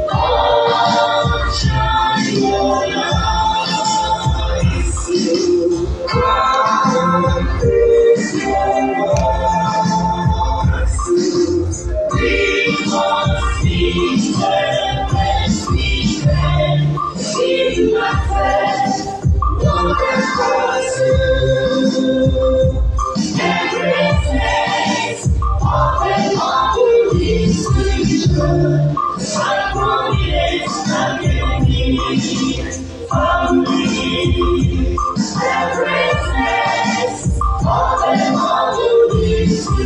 Oh!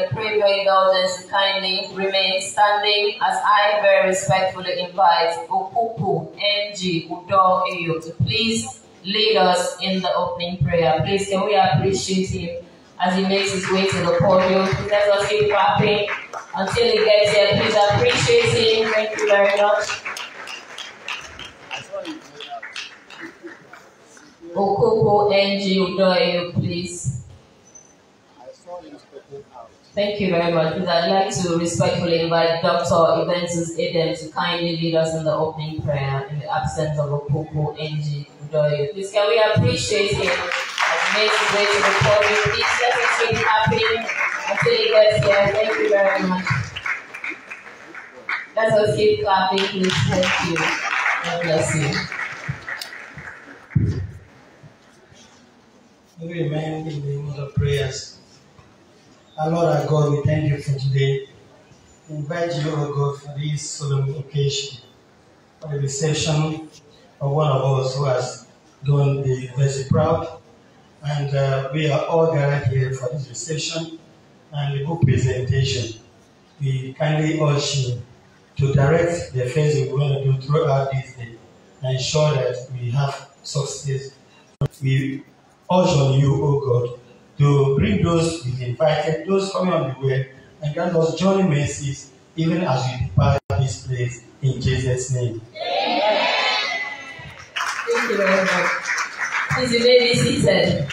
I pray your indulgence kindly remain standing as I very respectfully invite Okupu NG Udo Eyo to please lead us in the opening prayer. Please can we appreciate him as he makes his way to the podium. Let us keep clapping until he gets here. Please appreciate him. Thank you very much. Okupu NG Udo Eyo, please. Thank you very much. I'd like to respectfully invite Dr. Eventus Eden to kindly lead us in the opening prayer in the absence of Opopo NG Udoyo. Please, can we appreciate him as he his way to the podium? Please let us keep happening until he gets here. Thank you very much. Let us keep clapping, please. Thank you. God bless you. Remain in the mood of the prayers. Our Lord our God, we thank you for today. We invite you, O God, for this solemn occasion, for the reception of one of us who has done the very proud. And uh, we are all gathered here for this reception and the book presentation. We kindly urge you to direct the affairs we want to do throughout this day and ensure that we have success. We urge on you, O God, to bring those we've invited, those coming on the way, and grant us journey mercies even as we depart this place in Jesus' name. Thank you very much. Please, you may be seated.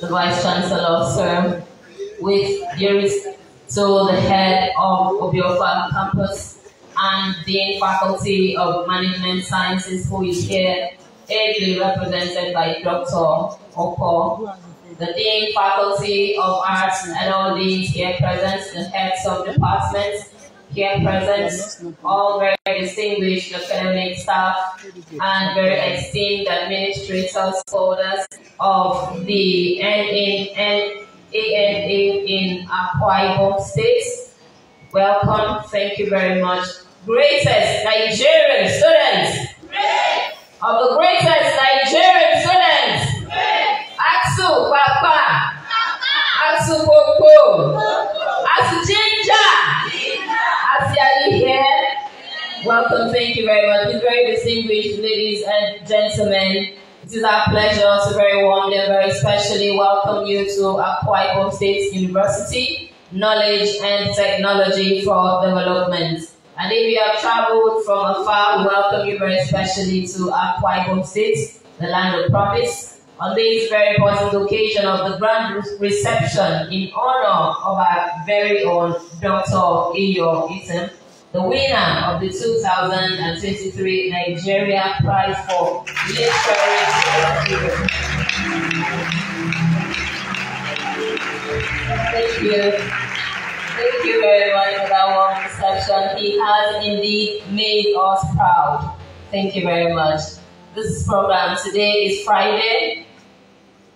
The Vice Chancellor, sir, with your so the head of Obio Akpa campus and Dean Faculty of Management Sciences who is here, ably represented by Dr. Oko, the Dean Faculty of Arts and all these here present, the heads of departments here present, all very distinguished academic staff and very esteemed administrators, holders of the NANA in Akwa Ibom State. Welcome, thank you very much. Greatest Nigerian students of the greatest Nigerian students, Aksu Papa, Aksu Popo, Aksu Ginger, Aksu Ali here. Welcome, thank you very much. It's very distinguished ladies and gentlemen. It is our pleasure to very warmly and very specially welcome you to Akwa Ibom State University, Knowledge and Technology for Development. And if you have traveled from afar, we welcome you very specially to Akwa Ibom State, the land of promise, on this very important occasion of the grand reception in honor of our very own Dr. Eyoh Etim, the winner of the 2023 Nigeria Prize for Literary Thank you. Thank you very much for that warm reception. He has indeed made us proud. Thank you very much. This program today is Friday,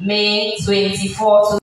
May 24,